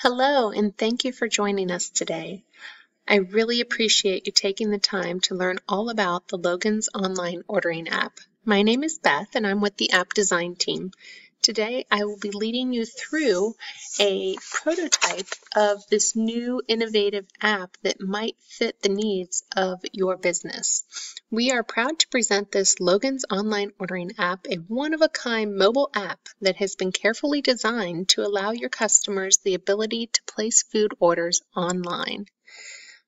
Hello, and thank you for joining us today. I really appreciate you taking the time to learn all about the Logan's online ordering app. My name is Beth, and I'm with the app design team. Today, I will be leading you through a prototype of this new innovative app that might fit the needs of your business. We are proud to present this Logan's Online Ordering app, a one-of-a-kind mobile app that has been carefully designed to allow your customers the ability to place food orders online.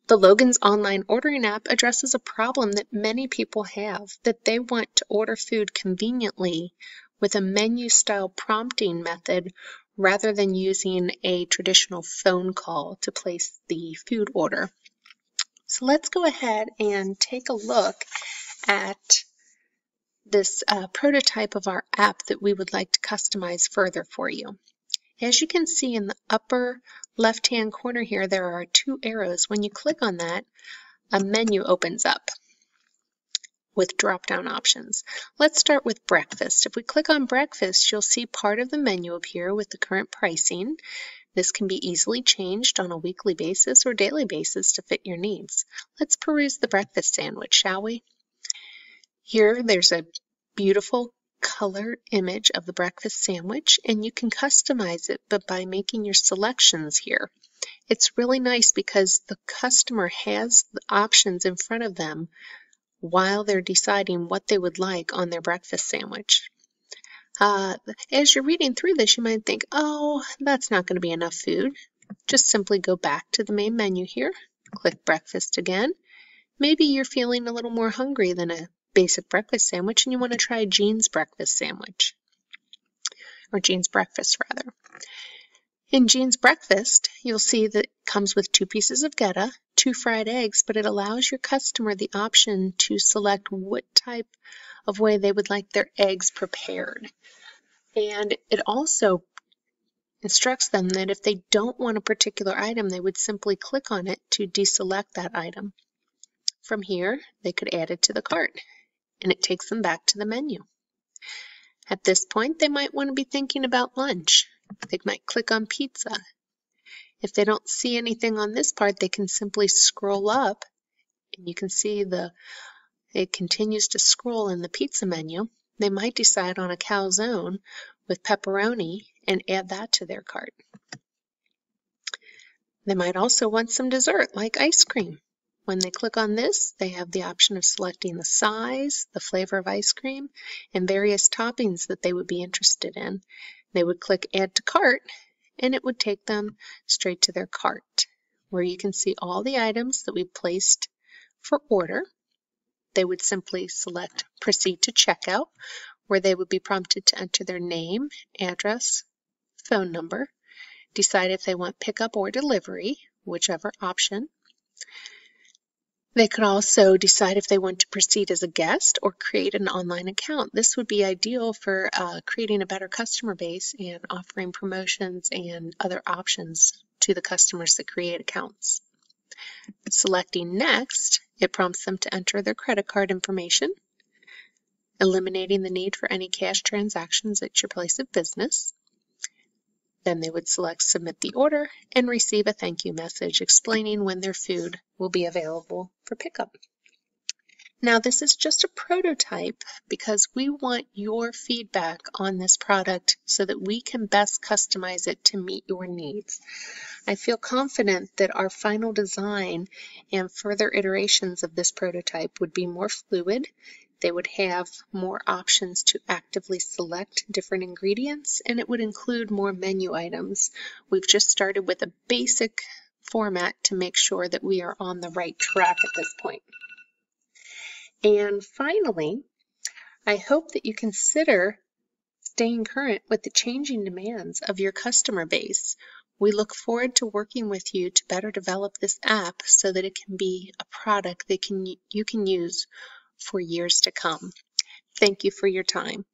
The Logan's Online Ordering app addresses a problem that many people have, that they want to order food conveniently with a menu-style prompting method rather than using a traditional phone call to place the food order. So let's go ahead and take a look at this uh, prototype of our app that we would like to customize further for you. As you can see in the upper left-hand corner here, there are two arrows. When you click on that, a menu opens up with drop-down options. Let's start with breakfast. If we click on breakfast, you'll see part of the menu appear with the current pricing. This can be easily changed on a weekly basis or daily basis to fit your needs. Let's peruse the breakfast sandwich, shall we? Here, there's a beautiful color image of the breakfast sandwich, and you can customize it but by making your selections here. It's really nice because the customer has the options in front of them while they're deciding what they would like on their breakfast sandwich. Uh, as you're reading through this, you might think, oh, that's not going to be enough food. Just simply go back to the main menu here, click breakfast again. Maybe you're feeling a little more hungry than a basic breakfast sandwich and you want to try Jean's breakfast sandwich, or Jean's breakfast rather. In Jean's breakfast, you'll see that it comes with two pieces of Gouda, two fried eggs, but it allows your customer the option to select what type of way they would like their eggs prepared. And it also instructs them that if they don't want a particular item, they would simply click on it to deselect that item. From here, they could add it to the cart, and it takes them back to the menu. At this point, they might want to be thinking about lunch. They might click on pizza. If they don't see anything on this part, they can simply scroll up and you can see the it continues to scroll in the pizza menu. They might decide on a calzone with pepperoni and add that to their cart. They might also want some dessert like ice cream. When they click on this, they have the option of selecting the size, the flavor of ice cream, and various toppings that they would be interested in. They would click Add to Cart, and it would take them straight to their cart, where you can see all the items that we placed for order. They would simply select Proceed to Checkout, where they would be prompted to enter their name, address, phone number, decide if they want pickup or delivery, whichever option. They could also decide if they want to proceed as a guest or create an online account. This would be ideal for uh, creating a better customer base and offering promotions and other options to the customers that create accounts. Selecting Next, it prompts them to enter their credit card information, eliminating the need for any cash transactions at your place of business. Then they would select Submit the Order and receive a thank you message explaining when their food will be available for pickup. Now this is just a prototype because we want your feedback on this product so that we can best customize it to meet your needs. I feel confident that our final design and further iterations of this prototype would be more fluid they would have more options to actively select different ingredients, and it would include more menu items. We've just started with a basic format to make sure that we are on the right track at this point. And finally, I hope that you consider staying current with the changing demands of your customer base. We look forward to working with you to better develop this app so that it can be a product that can, you can use for years to come. Thank you for your time.